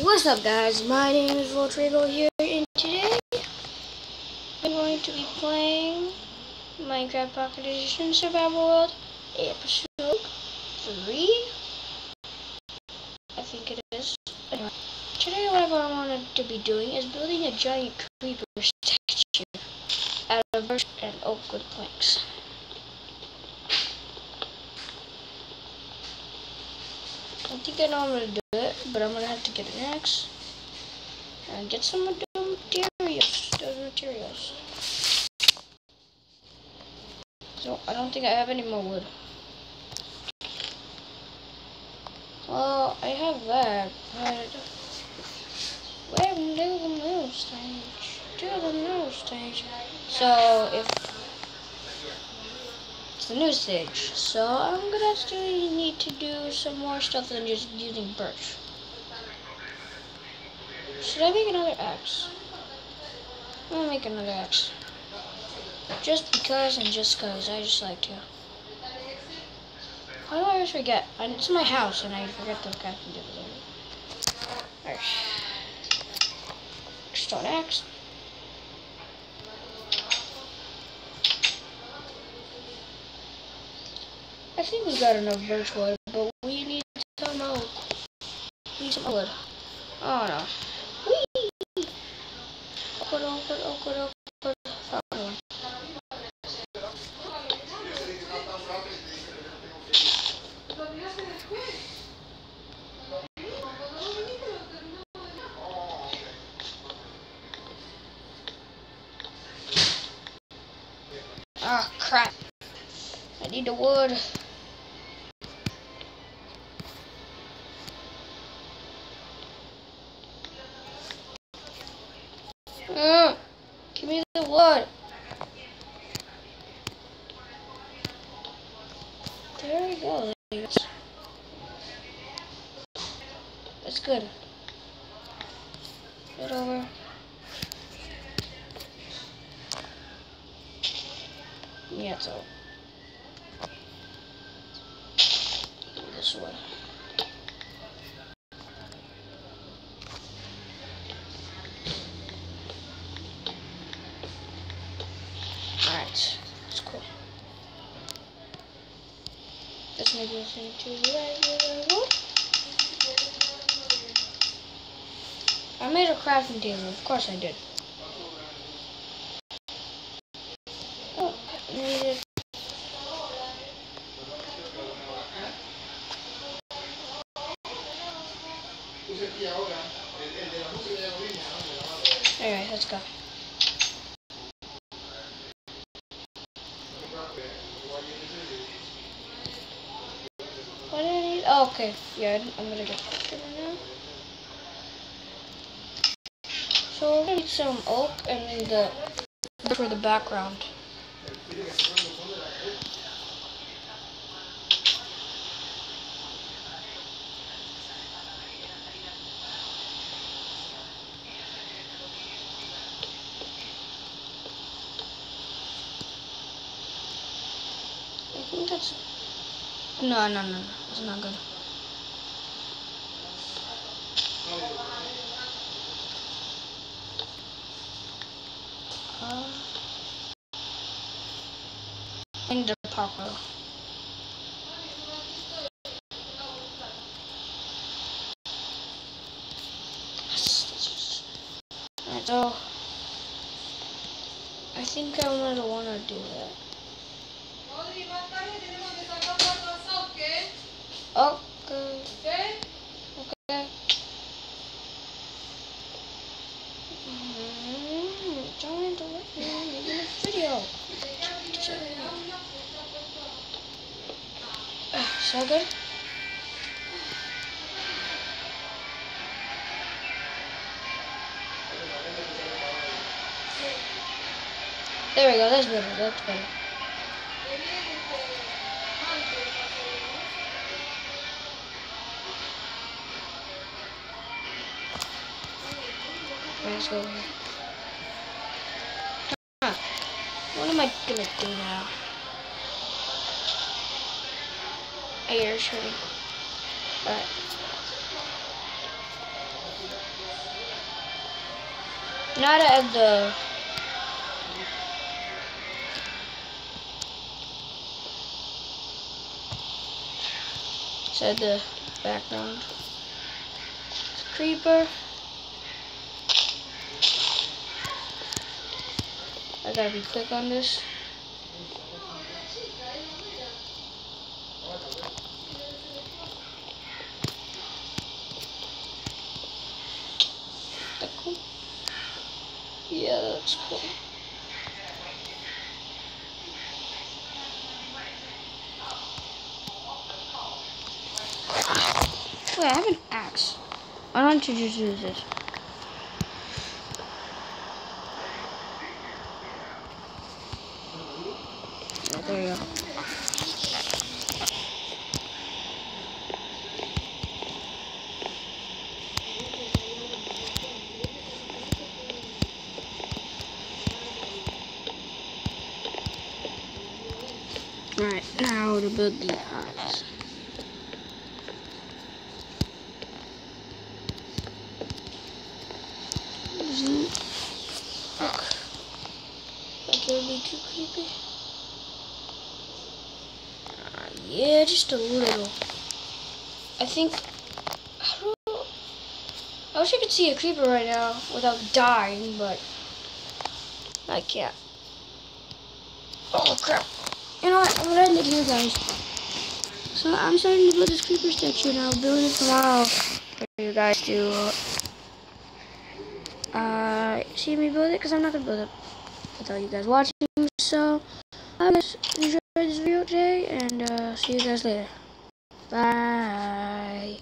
What's up guys, my name is Rodrigo here and today I'm going to be playing Minecraft Pocket Edition Survival World episode 3 I think it is. Anyway, today what I wanted to be doing is building a giant creeper statue out of birch and oak wood planks. I think I know what I'm gonna do it, but I'm gonna have to get an axe and get some of the materials. Those materials. So I don't think I have any more wood. Well, I have that, but where do the new stage? Do the new stage. So if it's the new stage. So I'm gonna still need to do some more stuff than just using birch. Should I make another axe? I'm gonna make another axe. Just because and just cause. I just like to. Why do I always forget? It's my house and I forget the crafting table. Alright. Stone axe. I think we got enough wood, but we need some oak. We need some wood. Oh no. Whee! Ah, crap. I need the wood. Mm, give me the wood. There we go. That's good. Get over. Yeah, all. This one. Alright, that's cool. Let's make this into regular. I made a crafting table, of course I did. Oh. Alright, let's go. Oh, okay. Yeah, I'm gonna get right now. So we're gonna need some oak and the for the background. I think that's no, no, no, no. It's not good. Uh, in the parkour. Alright, so I think I'm gonna wanna do that. Okay. Okay. Mm, trying to let me make a video. So good. There we go. That's better. That's better. Let's go here. Huh. What am I gonna do now? You're shooting. Alright. Not at the Said the background. It's creeper. I gotta be on this. That? Yeah, that's cool. Wait, I have an axe. Why don't you just use this? Go. Alright, now to build the eyes. Like it would be too creepy. Yeah, just a little. I think. I. Wish I could see a creeper right now without dying, but I can't. Oh crap! You know what? I'm gonna end it here, guys. So I'm starting to build this creeper statue, and I'll build it tomorrow for you guys to uh, see me build it, because I'm not gonna build it without you guys watching. So, I enjoy this video today, and uh, see you guys later. Bye.